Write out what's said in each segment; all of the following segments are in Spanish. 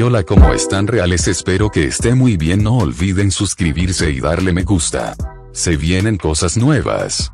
Hola ¿cómo están reales? Espero que esté muy bien no olviden suscribirse y darle me gusta. Se vienen cosas nuevas.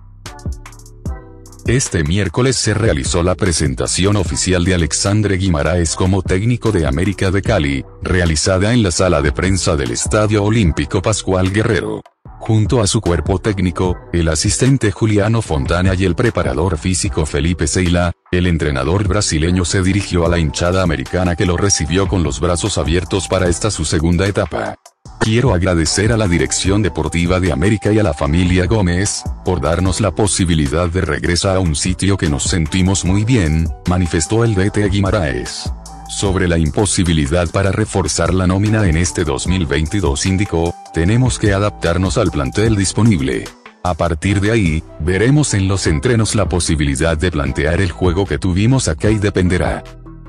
Este miércoles se realizó la presentación oficial de Alexandre Guimaraes como técnico de América de Cali, realizada en la sala de prensa del Estadio Olímpico Pascual Guerrero. Junto a su cuerpo técnico, el asistente Juliano Fontana y el preparador físico Felipe Seila, el entrenador brasileño se dirigió a la hinchada americana que lo recibió con los brazos abiertos para esta su segunda etapa. Quiero agradecer a la Dirección Deportiva de América y a la familia Gómez, por darnos la posibilidad de regresar a un sitio que nos sentimos muy bien, manifestó el DT Guimaraes. Sobre la imposibilidad para reforzar la nómina en este 2022 indicó, tenemos que adaptarnos al plantel disponible. A partir de ahí, veremos en los entrenos la posibilidad de plantear el juego que tuvimos acá y dependerá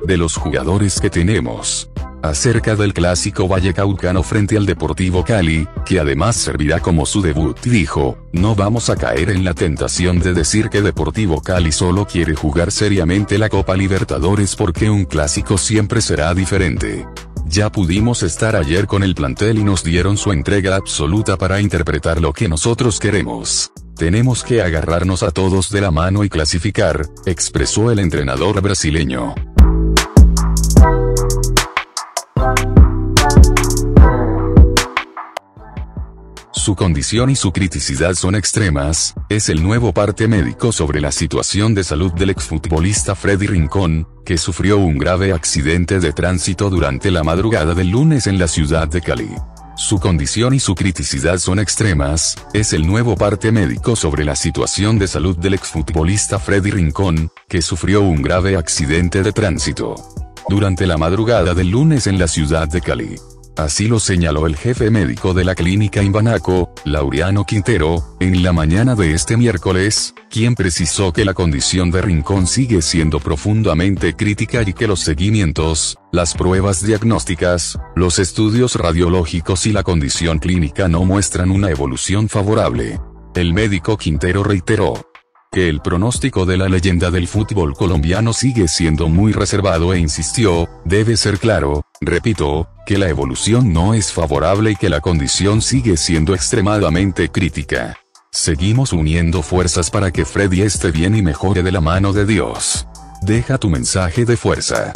de los jugadores que tenemos acerca del clásico vallecaucano frente al Deportivo Cali, que además servirá como su debut, dijo, no vamos a caer en la tentación de decir que Deportivo Cali solo quiere jugar seriamente la Copa Libertadores porque un clásico siempre será diferente. Ya pudimos estar ayer con el plantel y nos dieron su entrega absoluta para interpretar lo que nosotros queremos. Tenemos que agarrarnos a todos de la mano y clasificar, expresó el entrenador brasileño. Su condición y su criticidad son extremas, es el nuevo parte médico sobre la situación de salud del exfutbolista Freddy Rincón, que sufrió un grave accidente de tránsito durante la madrugada del lunes en la ciudad de Cali. Su condición y su criticidad son extremas, es el nuevo parte médico sobre la situación de salud del exfutbolista Freddy Rincón, que sufrió un grave accidente de tránsito durante la madrugada del lunes en la ciudad de Cali. Así lo señaló el jefe médico de la clínica Imbanaco, Laureano Quintero, en la mañana de este miércoles, quien precisó que la condición de Rincón sigue siendo profundamente crítica y que los seguimientos, las pruebas diagnósticas, los estudios radiológicos y la condición clínica no muestran una evolución favorable. El médico Quintero reiteró, que el pronóstico de la leyenda del fútbol colombiano sigue siendo muy reservado e insistió, debe ser claro, repito, que la evolución no es favorable y que la condición sigue siendo extremadamente crítica. Seguimos uniendo fuerzas para que Freddy esté bien y mejore de la mano de Dios. Deja tu mensaje de fuerza.